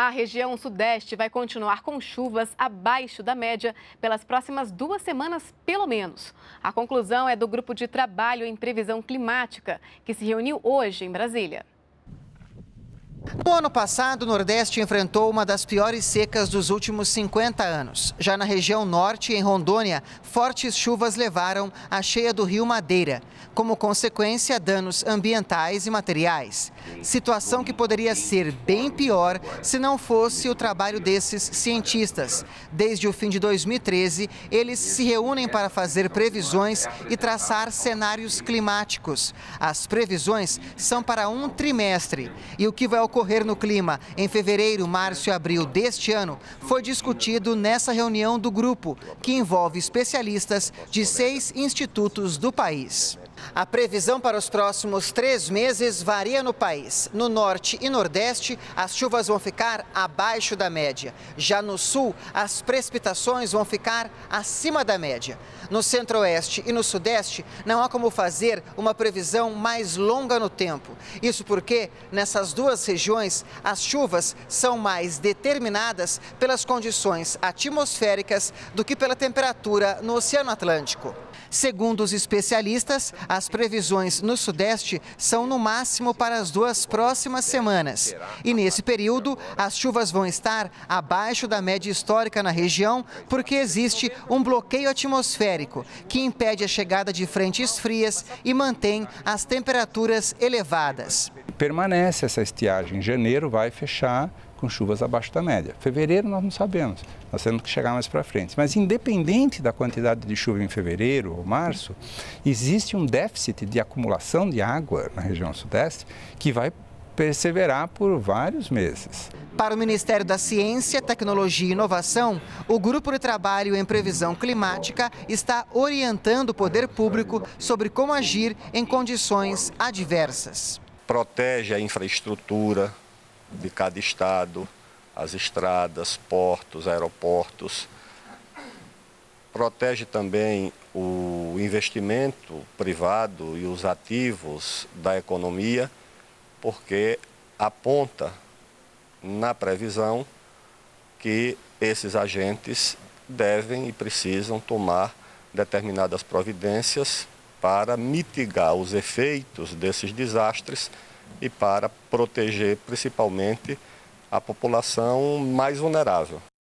A região sudeste vai continuar com chuvas abaixo da média pelas próximas duas semanas, pelo menos. A conclusão é do Grupo de Trabalho em Previsão Climática, que se reuniu hoje em Brasília. No ano passado, o Nordeste enfrentou uma das piores secas dos últimos 50 anos. Já na região norte, em Rondônia, fortes chuvas levaram à cheia do rio Madeira. Como consequência, danos ambientais e materiais. Situação que poderia ser bem pior se não fosse o trabalho desses cientistas. Desde o fim de 2013, eles se reúnem para fazer previsões e traçar cenários climáticos. As previsões são para um trimestre. E o que vai ocorrer no clima em fevereiro, março e abril deste ano foi discutido nessa reunião do grupo, que envolve especialistas de seis institutos do país. A previsão para os próximos três meses varia no país. No norte e nordeste, as chuvas vão ficar abaixo da média. Já no sul, as precipitações vão ficar acima da média. No centro-oeste e no sudeste, não há como fazer uma previsão mais longa no tempo. Isso porque, nessas duas regiões, as chuvas são mais determinadas pelas condições atmosféricas do que pela temperatura no Oceano Atlântico. Segundo os especialistas, as previsões no Sudeste são no máximo para as duas próximas semanas. E nesse período, as chuvas vão estar abaixo da média histórica na região, porque existe um bloqueio atmosférico que impede a chegada de frentes frias e mantém as temperaturas elevadas. Permanece essa estiagem. Em janeiro vai fechar com chuvas abaixo da média. Fevereiro nós não sabemos, nós temos que chegar mais para frente. Mas independente da quantidade de chuva em fevereiro ou março, existe um déficit de acumulação de água na região sudeste que vai perseverar por vários meses. Para o Ministério da Ciência, Tecnologia e Inovação, o Grupo de Trabalho em Previsão Climática está orientando o poder público sobre como agir em condições adversas. Protege a infraestrutura, de cada estado, as estradas, portos, aeroportos. Protege também o investimento privado e os ativos da economia, porque aponta na previsão que esses agentes devem e precisam tomar determinadas providências para mitigar os efeitos desses desastres e para proteger principalmente a população mais vulnerável.